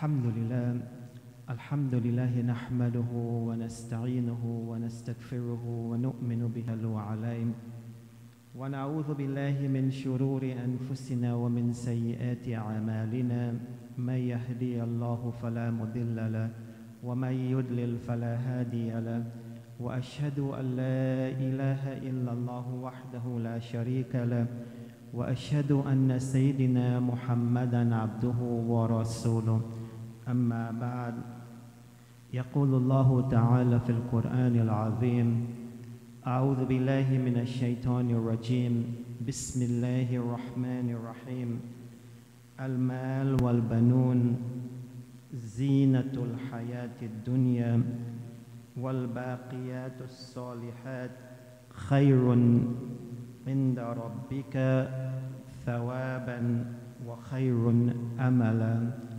الحمد لله الحمد لله نحمده ونستعينه ونستغفره ونؤمن به وعليه ونعوذ بالله من شرور أنفسنا ومن سيئات أعمالنا. من يهدي الله فلا مضل له ومن يضلل فلا هادي له. وأشهد أن لا إله إلا الله وحده لا شريك له. وأشهد أن سيدنا محمدا عبده ورسوله. أما بعد يقول الله تعالى في القرآن العظيم أعوذ بالله من الشيطان الرجيم. بسم الله الرحمن الرحيم. المال والبنون زينة الحياة الدنيا والباقيات الصالحات خير عند ربك ثوابا وخير املا.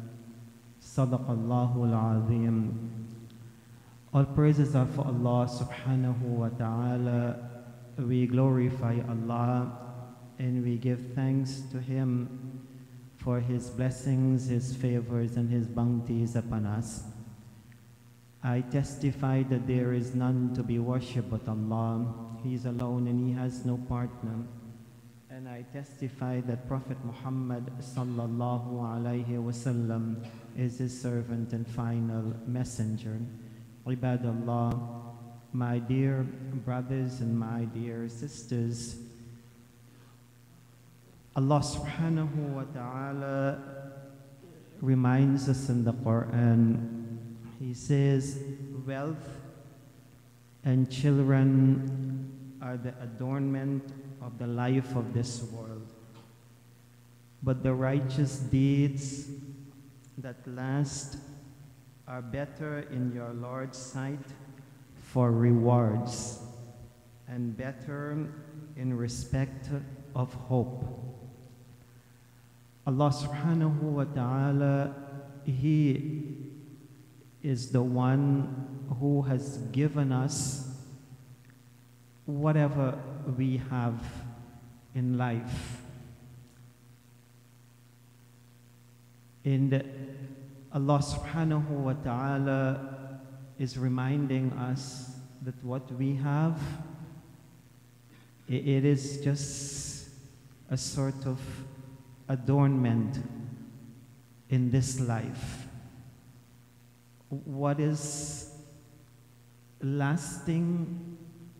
Sadaqallahul Azim. All praises are for Allah subhanahu wa ta'ala. We glorify Allah and we give thanks to Him for His blessings, His favors, and His bounties upon us. I testify that there is none to be worshipped but Allah. He is alone and He has no partner. And I testify that Prophet Muhammad sallallahu alaihi wasallam is His servant and final messenger. Ibadallah, my dear brothers and my dear sisters, Allah subhanahu wa ta'ala reminds us in the Quran he says, Wealth and children are the adornment of the life of this world. But the righteous deeds that last are better in your Lord's sight for rewards and better in respect of hope. Allah subhanahu wa ta'ala, He is the one who has given us whatever we have in life. And Allah subhanahu wa ta'ala is reminding us that what we have, it is just a sort of adornment in this life what is lasting,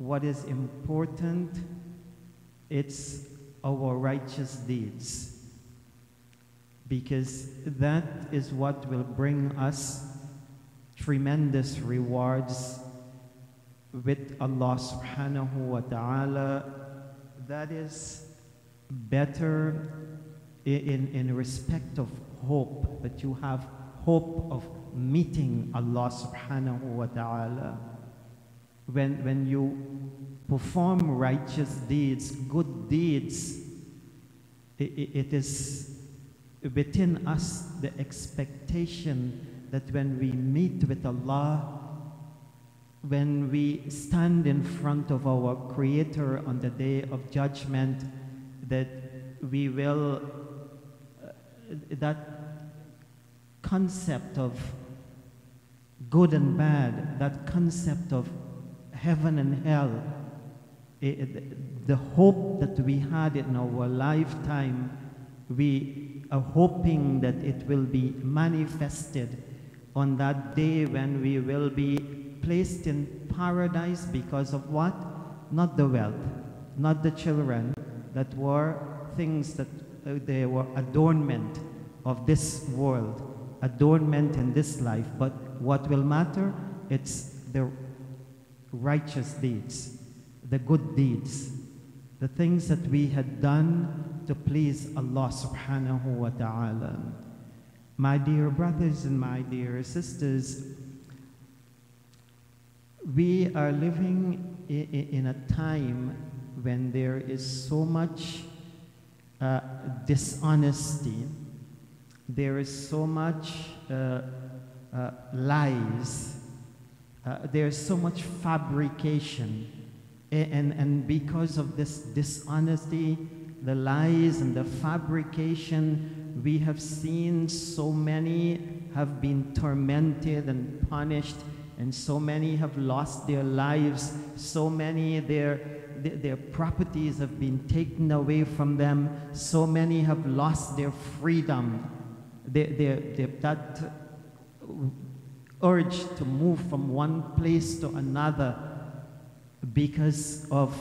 what is important, it's our righteous deeds. Because that is what will bring us tremendous rewards with Allah subhanahu wa ta'ala. That is better in, in respect of hope, that you have hope of meeting Allah subhanahu wa ta'ala. When, when you perform righteous deeds, good deeds, it, it is within us the expectation that when we meet with Allah, when we stand in front of our Creator on the day of judgment, that we will, uh, that concept of good and bad, that concept of heaven and hell, it, the hope that we had in our lifetime, we are hoping that it will be manifested on that day when we will be placed in paradise because of what? Not the wealth, not the children, that were things that uh, they were adornment of this world, adornment in this life, but what will matter? It's the righteous deeds, the good deeds, the things that we had done to please Allah subhanahu wa ta'ala. My dear brothers and my dear sisters, we are living in a time when there is so much uh, dishonesty, there is so much uh, uh, lies. Uh, there's so much fabrication. And, and because of this dishonesty, the lies and the fabrication, we have seen so many have been tormented and punished, and so many have lost their lives, so many their, their, their properties have been taken away from them, so many have lost their freedom. They, they, that urge to move from one place to another because of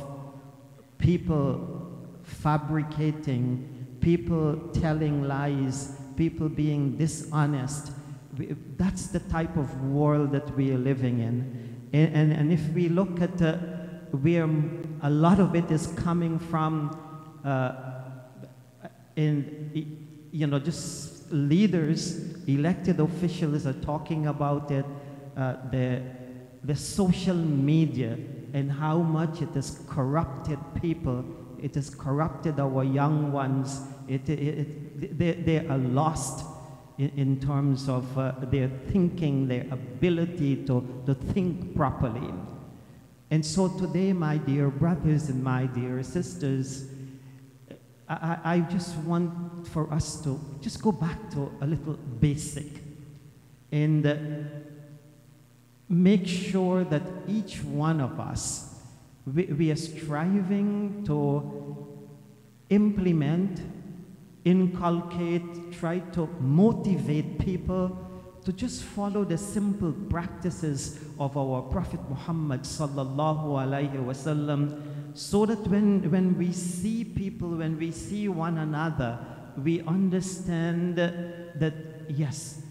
people fabricating, people telling lies, people being dishonest. That's the type of world that we are living in. And, and, and if we look at uh, where a lot of it is coming from, uh, in, you know, just leaders, elected officials are talking about it, uh, the, the social media and how much it has corrupted people it has corrupted our young ones. It, it, it, they, they are lost in, in terms of uh, their thinking, their ability to, to think properly. And so today, my dear brothers and my dear sisters, I, I just want for us to just go back to a little basic and uh, make sure that each one of us we, we are striving to implement, inculcate, try to motivate people to just follow the simple practices of our Prophet Muhammad sallallahu alaihi wasallam so that when, when we see people, when we see one another, we understand that yes,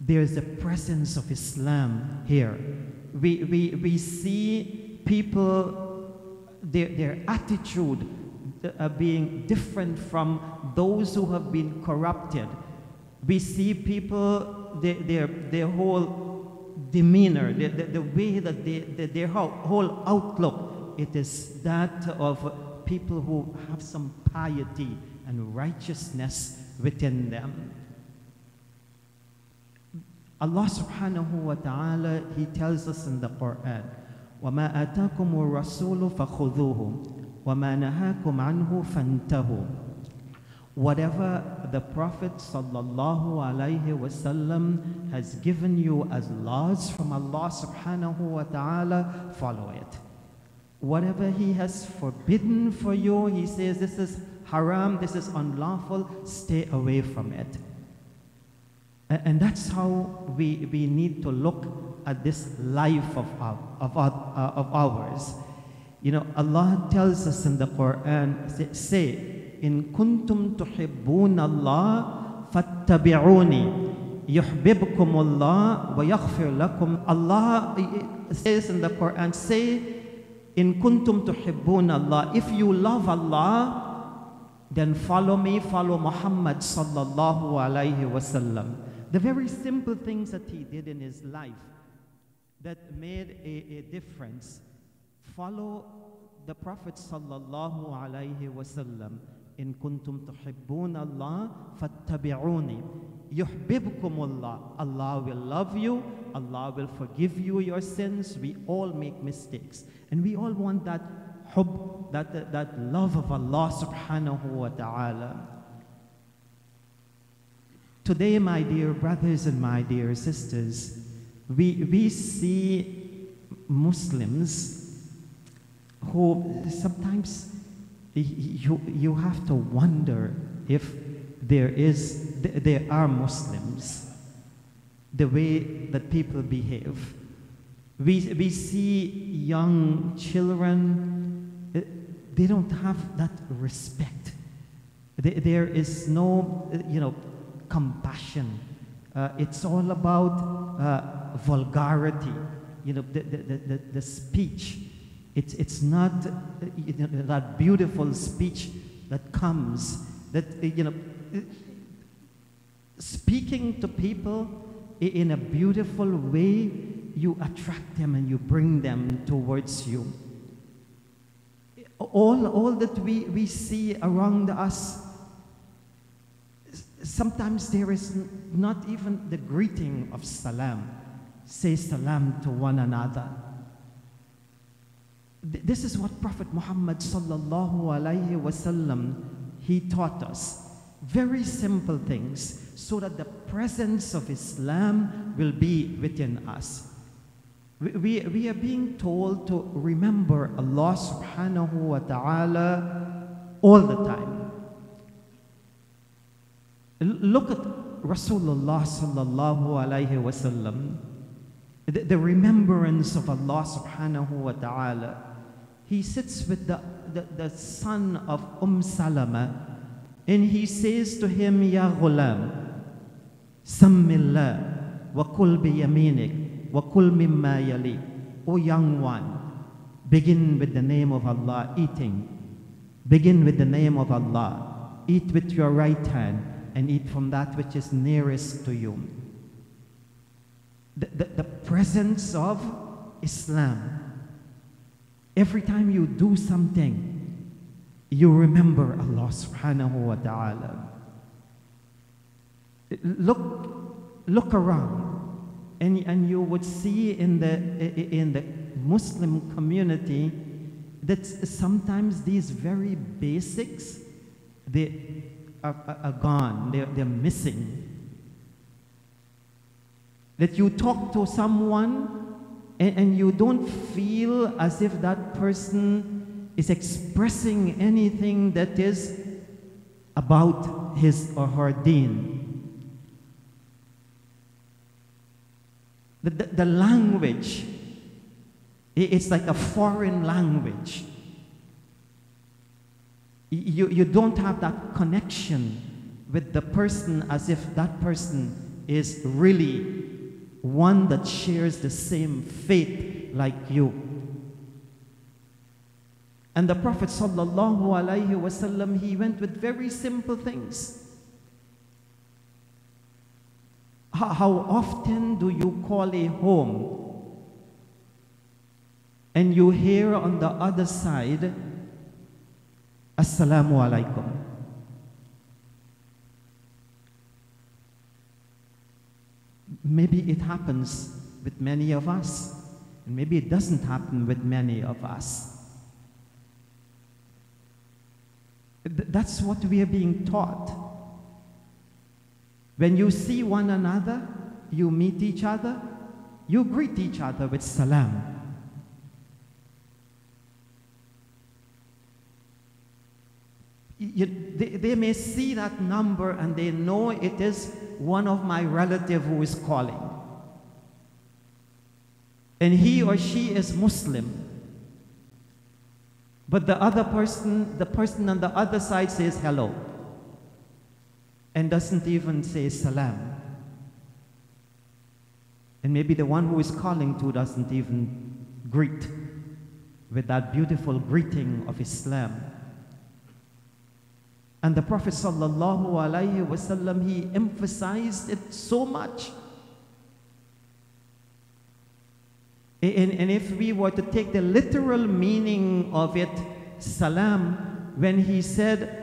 there's a presence of Islam here. We, we, we see people their, their attitude uh, being different from those who have been corrupted. We see people, their, their, their whole demeanor, the, the, the way that they, the, their whole, whole outlook, it is that of people who have some piety and righteousness within them. Allah subhanahu wa ta'ala, He tells us in the Quran, وما آتاكم الرسول فخذوه وما نهاكم عنه فانتهوا Whatever the Prophet sallallahu alaihi wasallam has given you as laws from Allah subhanahu wa ta'ala, follow it. Whatever He has forbidden for you, He says this is haram, this is unlawful, stay away from it. And that's how we, we need to look at this life of, of, uh, of ours. You know, Allah tells us in the Quran, say, In kuntum tuhibbun Allah, fattabi'uni. Yuhbibkum Allah wa yaghfir lakum. Allah says in the Quran, say, In kuntum tuhibbun Allah. If you love Allah, then follow me, follow Muhammad sallallahu alayhi wasallam. The very simple things that he did in his life that made a, a difference. Follow the Prophet sallallahu alaihi wasallam. In kuntum tuhibbun Allah fattabi'uni. Yuhbibkum Allah. Allah will love you. Allah will forgive you your sins. We all make mistakes. And we all want that hub, that, that love of Allah subhanahu wa ta'ala. Today, my dear brothers and my dear sisters, we, we see Muslims who sometimes you, you have to wonder if there is there are Muslims the way that people behave. We, we see young children, eh, they don't have that respect. There is no, eh, you know, compassion. Uh, it's all about uh, vulgarity, you know, the, the, the, the speech. It's, it's not you know, that beautiful speech that comes, that, you know, speaking to people in a beautiful way, you attract them and you bring them towards you. All, all that we, we see around us, sometimes there is not even the greeting of salam say salam to one another. This is what Prophet Muhammad sallallahu alaihi wasallam he taught us. Very simple things so that the presence of Islam will be within us. We, we, we are being told to remember Allah subhanahu wa ta'ala all the time. Look at Rasulullah sallallahu alayhi wasallam, the, the remembrance of Allah subhanahu wa ta'ala. He sits with the, the, the son of Umm Salama and he says to him, Ya ghulam, sammillah wa kul bi yaminik wa kul mimma yali. O young one, begin with the name of Allah, eating. Begin with the name of Allah. Eat with your right hand and eat from that which is nearest to you. The, the, the presence of Islam. Every time you do something, you remember Allah subhanahu wa ta'ala. Look, look around and, and you would see in the, in the Muslim community that sometimes these very basics, they are, are, gone, they're, they're missing. That you talk to someone and, and you don't feel as if that person is expressing anything that is about his or her deen. The, the, the language, it's like a foreign language. You, you don't have that connection with the person as if that person is really one that shares the same faith like you. And the Prophet sallallahu alaihi wasallam he went with very simple things. How, often do you call a home and you hear on the other side Assalamu alaikum. Maybe it happens with many of us, and maybe it doesn't happen with many of us. That's what we are being taught. When you see one another, you meet each other, you greet each other with salam. You, they, they may see that number and they know it is one of my relative who is calling. And he or she is Muslim. But the other person, the person on the other side says hello and doesn't even say salam. And maybe the one who is calling to doesn't even greet with that beautiful greeting of Islam. And the Prophet sallallahu alaihi wasallam he emphasized it so much. And, and if we were to take the literal meaning of it, salam, when he said,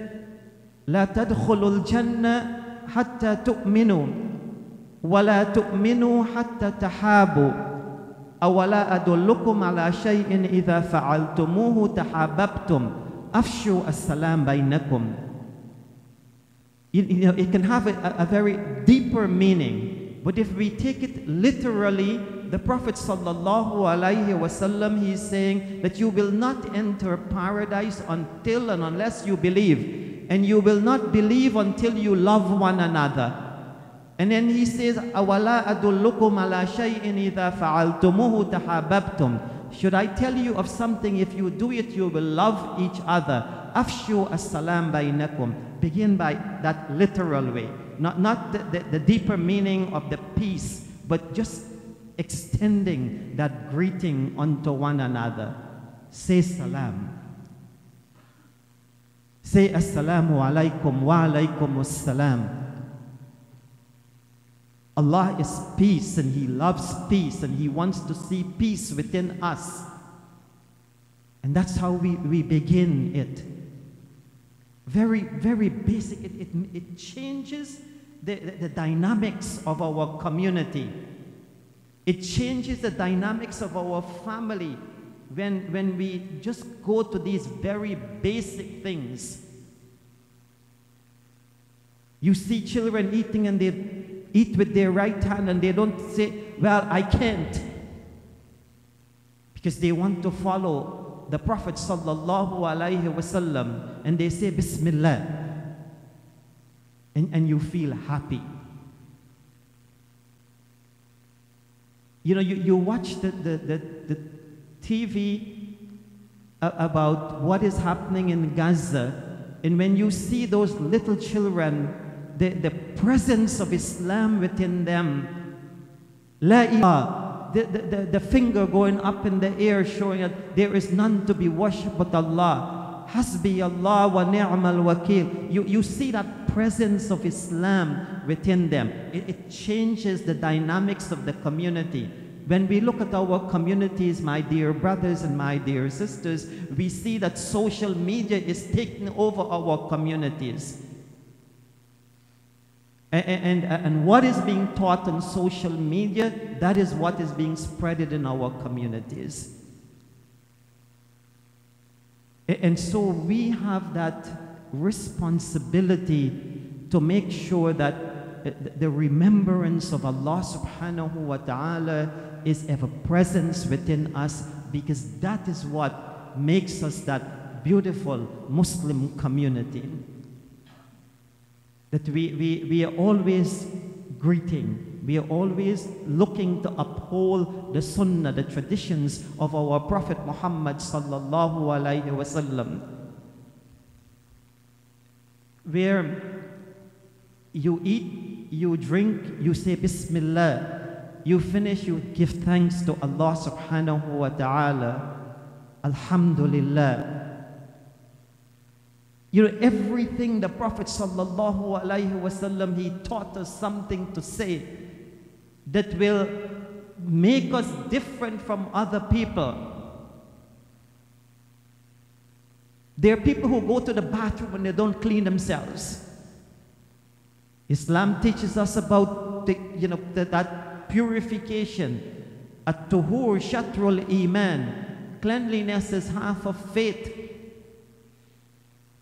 لا تدخلوا الجنة حتى تؤمنوا ولا تؤمنوا حتى تحابوا أولا أدلكم على شيء إذا فعلتموه تحاببتم أفشوا السلام بينكم you, you know, it can have a, a very deeper meaning. But if we take it literally, the Prophet sallallahu alaihi wasallam he is saying that you will not enter paradise until and unless you believe, and you will not believe until you love one another. And then he says, "Awala adullukum ala shay'in idha fa'altumuhu tahabbabtum." Should I tell you of something? If you do it, you will love each other. Afshu as-salam bainakum. Begin by that literal way, not not the, the, the deeper meaning of the peace, but just extending that greeting unto one another. Say salam. Say assalamu alaikum wa alaikum assalam. Allah is peace and He loves peace and He wants to see peace within us. And that's how we, we begin it. Very, very basic. It, it, it changes the, the, the dynamics of our community. It changes the dynamics of our family when, when we just go to these very basic things. You see children eating and they eat with their right hand and they don't say, Well, I can't. Because they want to follow the Prophet sallallahu alaihi wasallam and they say Bismillah. And, and you feel happy. You know, you, you watch the, the, the, the TV uh, about what is happening in Gaza, and when you see those little children the, the presence of Islam within them. La ilaha, the, the, the, finger going up in the air showing that there is none to be worshipped but Allah. Hasbi Allah wa ni'mal wakil. You, you see that presence of Islam within them. It, it changes the dynamics of the community. When we look at our communities, my dear brothers and my dear sisters, we see that social media is taking over our communities. And, and, and, what is being taught on social media, that is what is being spreaded in our communities. And so we have that responsibility to make sure that uh, the remembrance of Allah subhanahu wa ta'ala is ever present within us because that is what makes us that beautiful Muslim community that we, we, we are always greeting. We are always looking to uphold the sunnah, the traditions of our Prophet Muhammad sallallahu alaihi wasallam. Where you eat, you drink, you say Bismillah. You finish, you give thanks to Allah subhanahu wa ta'ala. Alhamdulillah. You know, everything the Prophet sallallahu alaihi wasallam he taught us something to say that will make us different from other people. There are people who go to the bathroom and they don't clean themselves. Islam teaches us about the, you know, the, that purification. At-tuhur shatrul iman. Cleanliness is half of faith.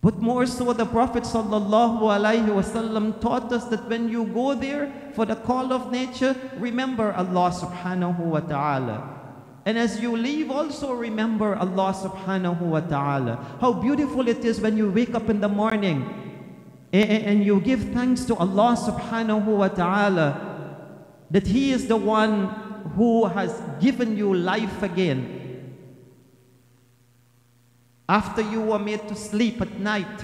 But more so, the Prophet ﷺ taught us that when you go there for the call of nature, remember Allah subhanahu wa ta'ala. And as you leave, also remember Allah subhanahu wa ta'ala. How beautiful it is when you wake up in the morning and you give thanks to Allah subhanahu wa ta'ala that He is the one who has given you life again after you were made to sleep at night.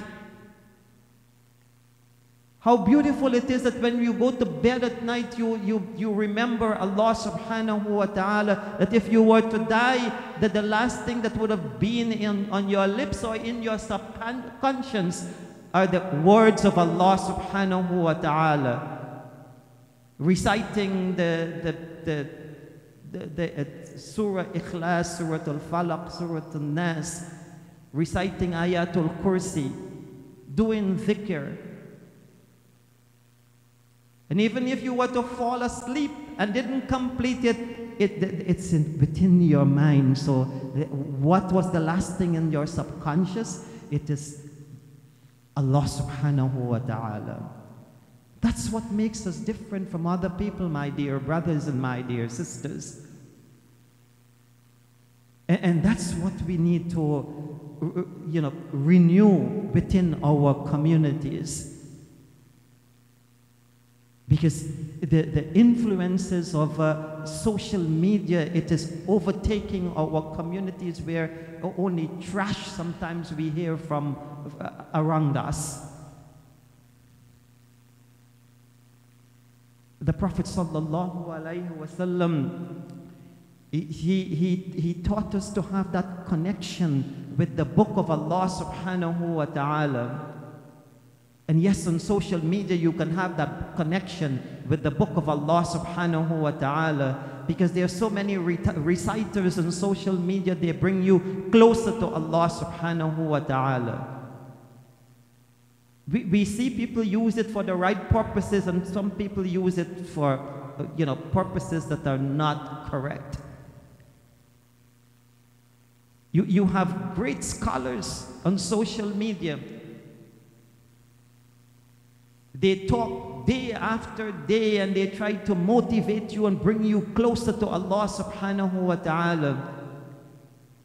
How beautiful it is that when you go to bed at night, you, you, you remember Allah subhanahu wa ta'ala, that if you were to die, that the last thing that would have been in, on your lips or in your subconscious are the words of Allah subhanahu wa ta'ala. Reciting the, the, the, the, the, uh, Surah Ikhlas, Surah Al-Falaq, Surah Al-Nas, reciting Ayatul Kursi, doing dhikr. And even if you were to fall asleep and didn't complete it, it it's in, within your mind. So, what was the last thing in your subconscious? It is Allah subhanahu wa ta'ala. That's what makes us different from other people, my dear brothers and my dear sisters. And, and that's what we need to you know, renew within our communities. Because the, the influences of uh, social media, it is overtaking our communities where only trash sometimes we hear from uh, around us. The Prophet sallallahu alaihi wasallam, he, he, he taught us to have that connection with the book of Allah subhanahu wa ta'ala. And yes, on social media, you can have that connection with the book of Allah subhanahu wa ta'ala because there are so many reciters on social media, they bring you closer to Allah subhanahu wa ta'ala. We, we see people use it for the right purposes and some people use it for, you know, purposes that are not correct. You, you have great scholars on social media. They talk day after day and they try to motivate you and bring you closer to Allah subhanahu wa ta'ala.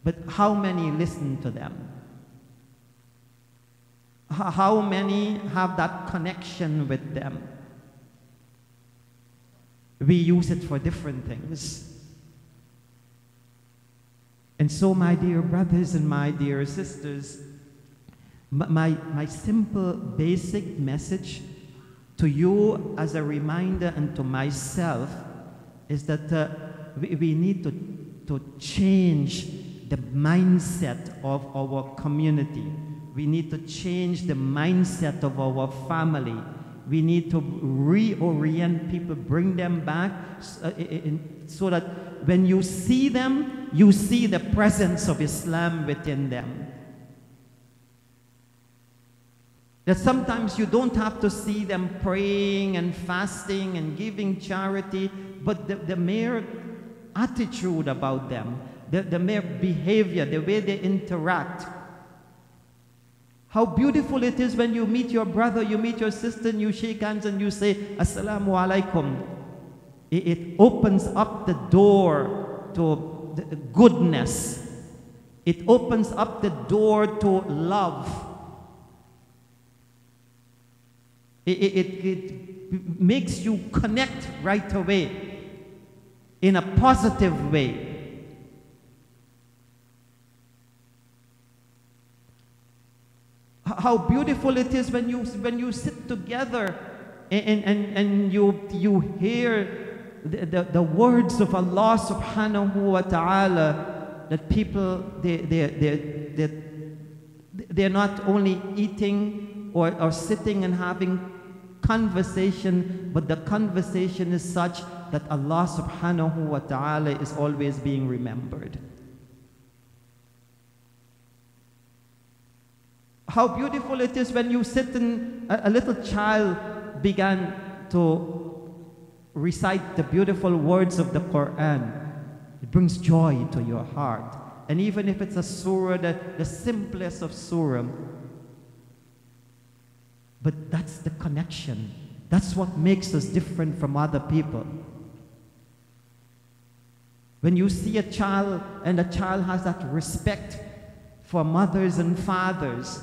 But how many listen to them? How many have that connection with them? We use it for different things. And so, my dear brothers and my dear sisters, my, my simple, basic message to you as a reminder and to myself is that uh, we, we need to, to change the mindset of our community. We need to change the mindset of our family. We need to reorient people, bring them back so, uh, so that when you see them, you see the presence of Islam within them. That sometimes you don't have to see them praying and fasting and giving charity, but the, the mere attitude about them, the, the mere behavior, the way they interact. How beautiful it is when you meet your brother, you meet your sister, and you shake hands and you say, Assalamu alaikum. It, it opens up the door to goodness, it opens up the door to love. It, it, it, makes you connect right away in a positive way. How beautiful it is when you, when you sit together and, and, and you, you hear the, the, words of Allah subhanahu wa ta'ala that people, they, they, they, they, they're not only eating or, or sitting and having conversation, but the conversation is such that Allah subhanahu wa ta'ala is always being remembered. How beautiful it is when you sit and a, a little child began to recite the beautiful words of the Quran. It brings joy to your heart. And even if it's a surah, that the simplest of surah, but that's the connection. That's what makes us different from other people. When you see a child and a child has that respect for mothers and fathers,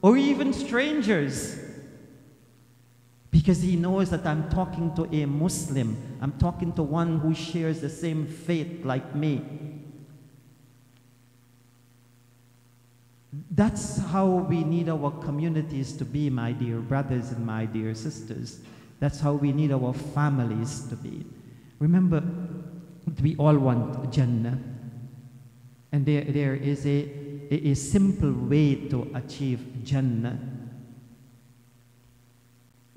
or even strangers, because he knows that I'm talking to a Muslim, I'm talking to one who shares the same faith like me. That's how we need our communities to be, my dear brothers and my dear sisters. That's how we need our families to be. Remember, we all want Jannah. And there, there is a, a, a simple way to achieve Jannah.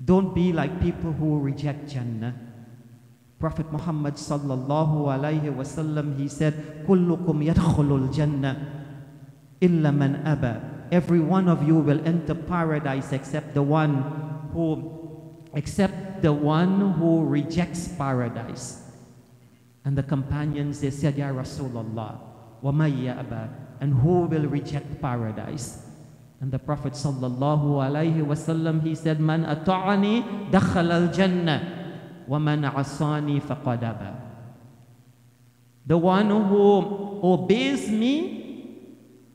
Don't be like people who reject Jannah. Prophet Muhammad sallallahu alayhi wasallam, he said, "Kullukum yadkhulul jannah illa man aba." Every one of you will enter paradise except the one who, except the one who rejects paradise. And the companions they said, "Ya Rasulullah, wa may yaba?" And who will reject paradise? And the Prophet sallallahu alaihi wasallam he said, "Man ata'ani dakhala al-jannah, wa man asani The one who obeys me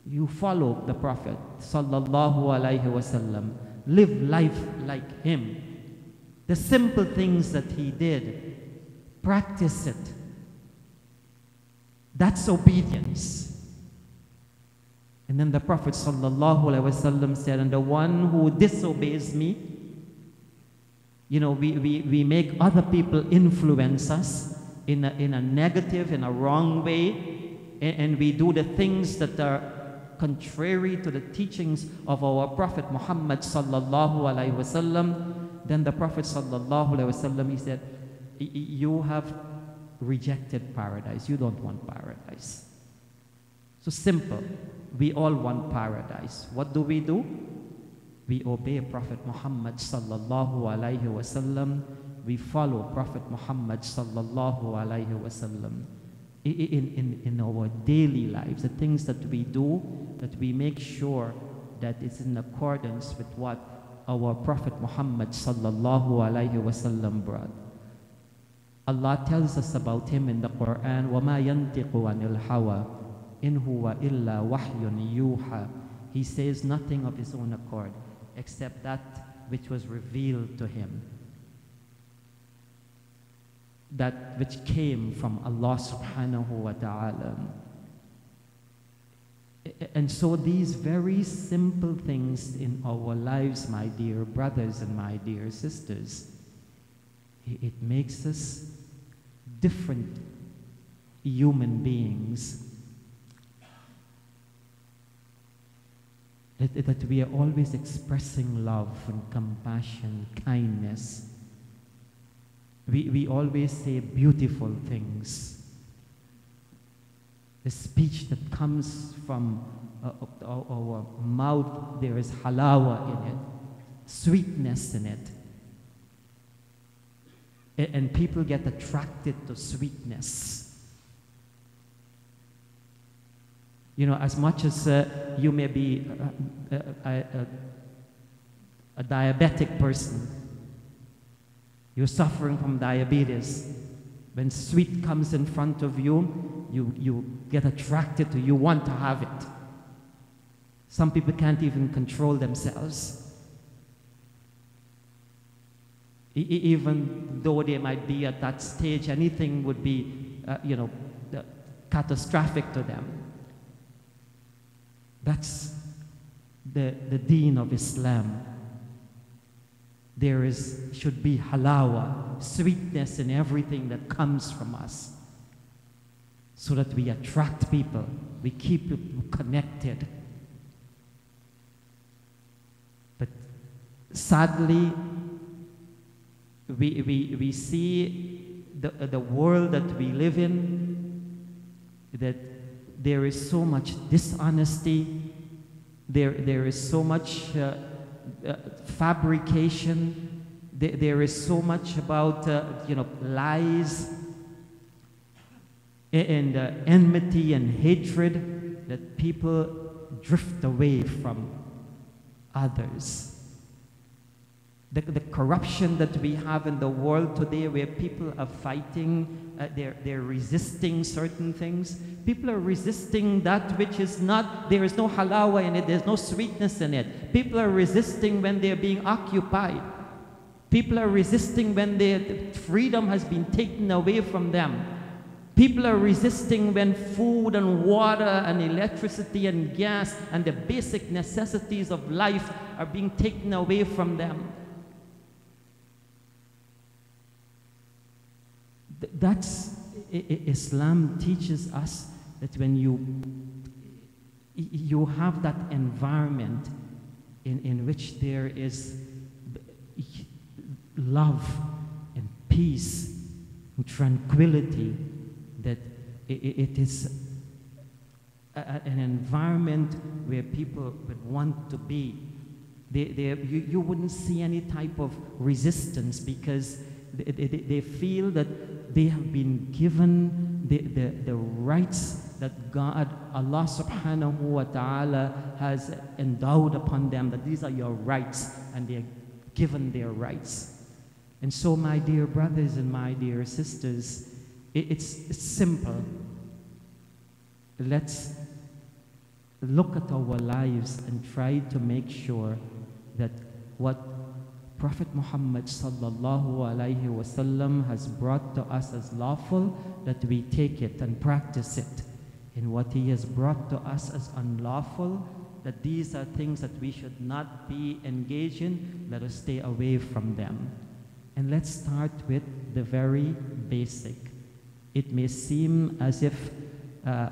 you follow the Prophet sallallahu alaihi wasallam. Live life like him. The simple things that he did, practice it. That's obedience. And then the Prophet wasallam said, and the one who disobeys me, you know, we, we, we make other people influence us in a, in a negative, in a wrong way, and, and we do the things that are contrary to the teachings of our Prophet Muhammad sallallahu then the Prophet sallallahu he said, "You have rejected paradise. You don't want paradise." So simple we all want paradise. What do we do? We obey Prophet Muhammad sallallahu alaihi wasallam. We follow Prophet Muhammad sallallahu alaihi wasallam. In, in, in our daily lives, the things that we do, that we make sure that it's in accordance with what our Prophet Muhammad sallallahu alaihi wasallam brought. Allah tells us about him in the Quran, وَمَا يَنْطِقُ عَنِ الْهَوَى in huwa illa wahyun yuha. He says nothing of his own accord, except that which was revealed to him. That which came from Allah subhanahu wa ta'ala. And so, these very simple things in our lives, my dear brothers and my dear sisters, it makes us different human beings That, that we are always expressing love and compassion, kindness. We, we always say beautiful things the speech that comes from uh, our, our mouth, there is halawa in it, sweetness in it. And people get attracted to sweetness. You know, as much as uh, you may be a, a, a, a diabetic person, you're suffering from diabetes. When sweet comes in front of you, you, you get attracted to, you want to have it. Some people can't even control themselves. E- even though they might be at that stage, anything would be, uh, you know, uh, catastrophic to them. That's the, the deen of Islam. There is, should be halawa, sweetness in everything that comes from us so that we attract people, we keep people connected. But sadly, we, we, we see the, the world that we live in, that there is so much dishonesty, there, there is so much uh, uh, fabrication, there, there is so much about, uh, you know, lies, and uh, enmity and hatred that people drift away from others. The, the corruption that we have in the world today, where people are fighting, uh, they're, they're resisting certain things. People are resisting that which is not, there is no halawa in it, there's no sweetness in it. People are resisting when they're being occupied. People are resisting when their freedom has been taken away from them. People are resisting when food and water and electricity and gas and the basic necessities of life are being taken away from them. That's Islam teaches us that when you you have that environment in, in which there is love and peace and tranquility that it is an environment where people would want to be. They, they, you, you wouldn't see any type of resistance because they, they, they feel that they have been given the, the, the rights that God, Allah subhanahu wa ta'ala has endowed upon them, that these are your rights, and they are given their rights. And so, my dear brothers and my dear sisters, it's, it's simple. Let's look at our lives and try to make sure that what Prophet Muhammad sallallahu alaihi wasallam has brought to us as lawful, that we take it and practice it. In what he has brought to us as unlawful, that these are things that we should not be engaged in, let us stay away from them. And let's start with the very basic it may seem as if uh,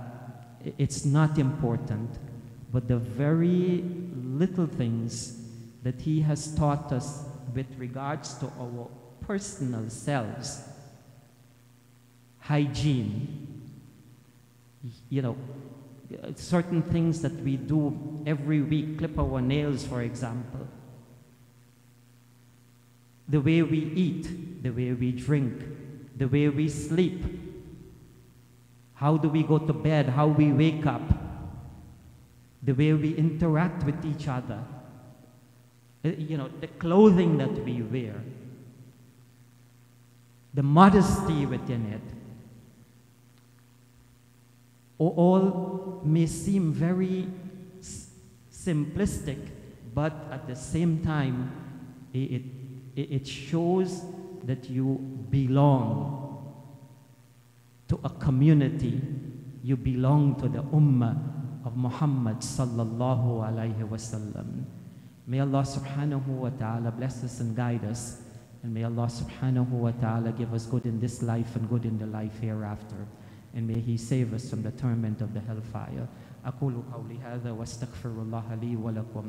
it's not important, but the very little things that He has taught us with regards to our personal selves, hygiene, you know, certain things that we do every week, clip our nails, for example, the way we eat, the way we drink, the way we sleep, how do we go to bed? How we wake up? The way we interact with each other. Uh, you know, the clothing that we wear, the modesty within it, all may seem very simplistic, but at the same time, it, it, it shows that you belong to a community. You belong to the ummah of Muhammad sallallahu alayhi wasallam. May Allah subhanahu wa ta'ala bless us and guide us. And may Allah subhanahu wa ta'ala give us good in this life and good in the life hereafter. And may He save us from the torment of the hellfire. أقول قولي هذا واستغفر الله لي ولكم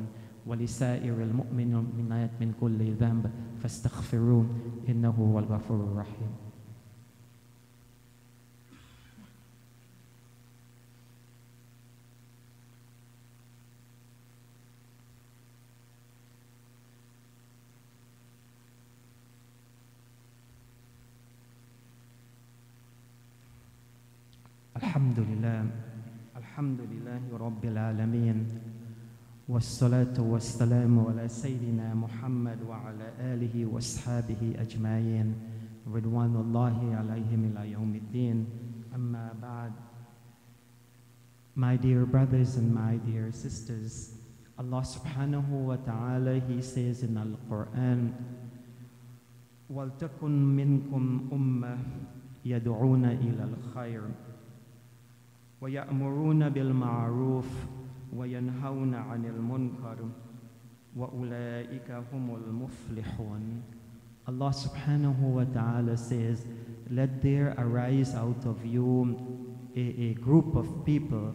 ولسائر المؤمنين من كل ذنب فاستغفروه إنه هو الغفور الرحيم الحمد لله. الحمد لله رب العالمين والصلاة والسلام على سيدنا محمد وعلى آله وأصحابه أجمعين. رضوان الله عليهم إلى يوم الدين. أما بعد My dear brothers and my dear sisters, Allah subhanahu wa ta'ala, He says in Al-Quran, وَلْتَكُنْ مِنْكُمْ أُمَّةٌ يَدْعُونَ إِلَى الْخَيْرِ. ويأمرون بالمعروف وينهون عن المنكر وأولئك هم المفلحون Allah subhanahu wa ta'ala says, Let there arise out of you a, a group of people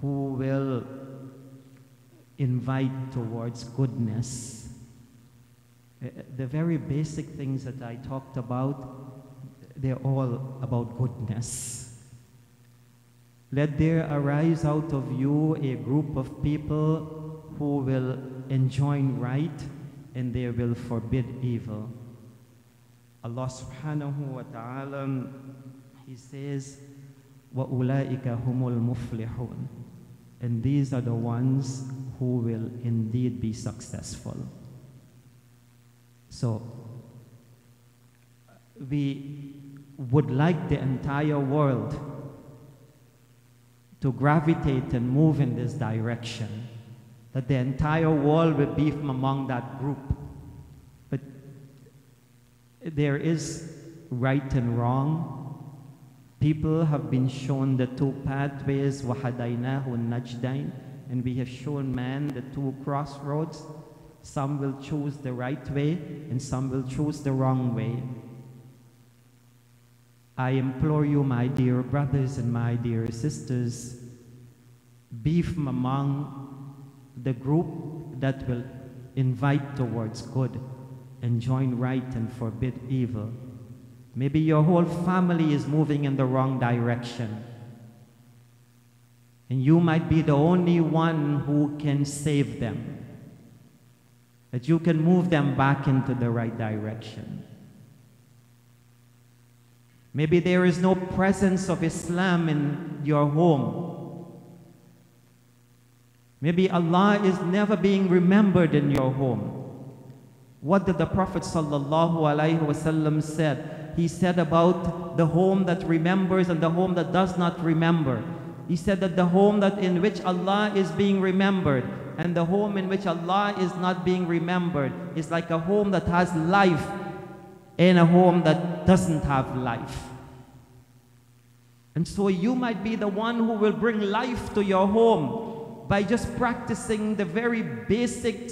who will invite towards goodness. The very basic things that I talked about, they're all about goodness. Let there arise out of you a group of people who will enjoin right and they will forbid evil. Allah subhanahu wa ta'ala, He says, وَأُولَٰئِكَ هُمُ الْمُفْلِحُونَ And these are the ones who will indeed be successful. So, we would like the entire world to gravitate and move in this direction, that the entire world will be from among that group. But there is right and wrong. People have been shown the two pathways, وَهَدَيْنَاهُ النَّجْدَيْنِ And we have shown man the two crossroads. Some will choose the right way and some will choose the wrong way. I implore you, my dear brothers and my dear sisters, be from among the group that will invite towards good, and join right and forbid evil. Maybe your whole family is moving in the wrong direction. And you might be the only one who can save them. That you can move them back into the right direction. Maybe there is no presence of Islam in your home. Maybe Allah is never being remembered in your home. What did the Prophet ﷺ said? He said about the home that remembers and the home that does not remember. He said that the home that in which Allah is being remembered and the home in which Allah is not being remembered is like a home that has life in a home that doesn't have life. And so you might be the one who will bring life to your home by just practicing the very basic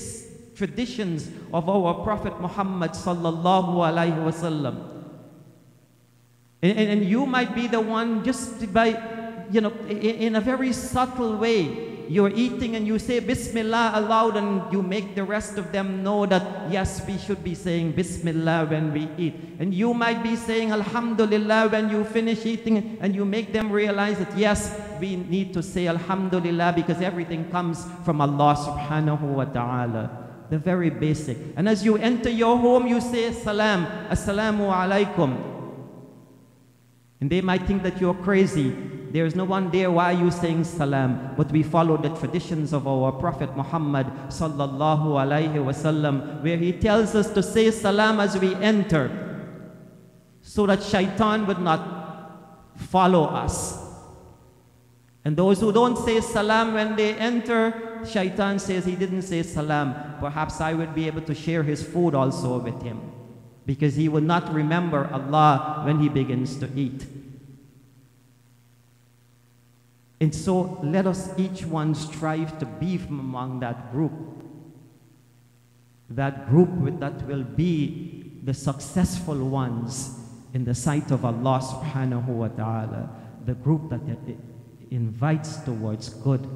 traditions of our Prophet Muhammad sallallahu alaihi wasallam. And, you might be the one just by, you know, in a very subtle way, you're eating and you say Bismillah aloud and you make the rest of them know that yes, we should be saying Bismillah when we eat. And you might be saying Alhamdulillah when you finish eating and you make them realize that yes, we need to say Alhamdulillah because everything comes from Allah subhanahu wa ta'ala. The very basic. And as you enter your home, you say Salam, Assalamu alaikum. And they might think that you're crazy. There's no one there, why you saying salam? But we follow the traditions of our Prophet Muhammad sallallahu alaihi wasallam, where he tells us to say salam as we enter, so that shaitan would not follow us. And those who don't say salam when they enter, shaitan says he didn't say salam. Perhaps I would be able to share his food also with him. Because he will not remember Allah when he begins to eat. And so let us each one strive to be from among that group. That group that will be the successful ones in the sight of Allah subhanahu wa ta'ala. The group that invites towards good,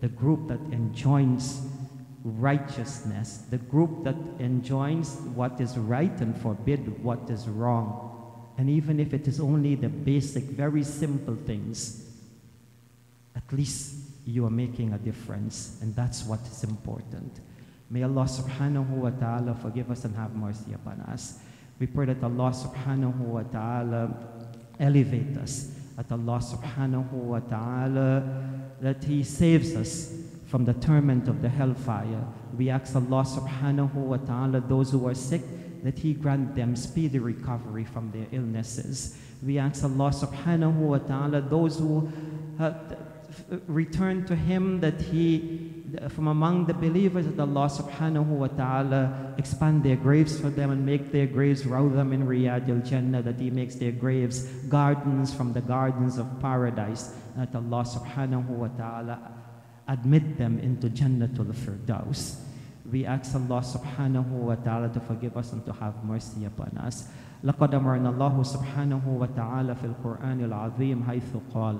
the group that enjoins righteousness, the group that enjoins what is right and forbid what is wrong. And even if it is only the basic, very simple things, at least you are making a difference, and that's what is important. May Allah subhanahu wa ta'ala forgive us and have mercy upon us. We pray that Allah subhanahu wa ta'ala elevate us, that Allah subhanahu wa ta'ala, that He saves us from the torment of the hellfire. We ask Allah subhanahu wa ta'ala, those who are sick, that He grant them speedy recovery from their illnesses. We ask Allah subhanahu wa ta'ala, those who return to Him, that He, from among the believers, that Allah subhanahu wa ta'ala expand their graves for them and make their graves rawdam in Riyadh al Jannah, that He makes their graves gardens from the gardens of paradise, that Allah subhanahu wa ta'ala admit them into Jannatul Firdaus. We ask Allah subhanahu wa ta'ala to forgive us and to have mercy upon us. لقد أمرنا الله سبحانه وتعالى في القرآن العظيم حيث قال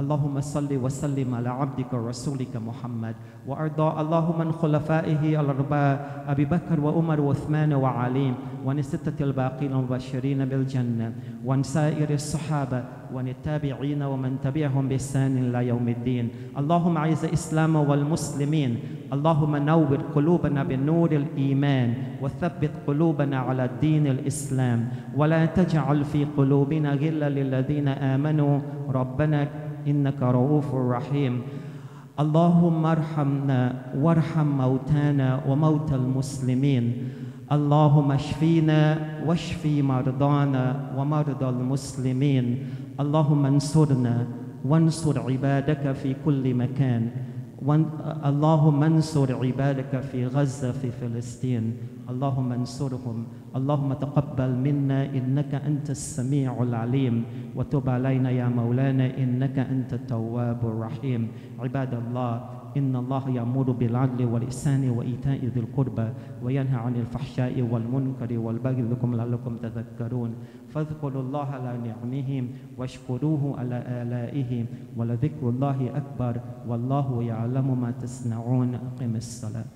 اللهم صل وسلم على عبدك ورسولك محمد وأرضى. اللهم من خلفائه الأربعة أبي بكر وعمر وعثمان وعلي وعن الستة الباقين المبشرين بالجنة وعن سائر الصحابة وعن التابعين ومن تبعهم بإحسان إلى يوم الدين. اللهم أعز الإسلام والمسلمين. اللهم نور قلوبنا بنور الإيمان وثبت قلوبنا على الدين الإسلام. ولا تجعل في قلوبنا غلا للذين آمنوا. ربنا إنك رؤوف رحيم. اللهم ارحمنا وارحم موتانا وموتى المسلمين. اللهم اشفينا واشفي مرضانا ومرضى المسلمين. اللهم انصرنا وانصر عبادك في كل مكان. اللهم انصر عبادك في غزة في فلسطين. اللهم انصرهم. اللهم تقبل منا إنك أنت السميع العليم. وتب علينا يا مولانا إنك أنت التواب الرحيم. عباد الله إن الله يأمر بالعدل والإحسان وإيتاء ذي القربى وينهى عن الفحشاء والمنكر والبغي لكم لعلكم تذكرون. فاذكروا الله على نعمه واشكروه على آلائه ولذكر الله أكبر والله يعلم ما تصنعون. أقم الصلاة.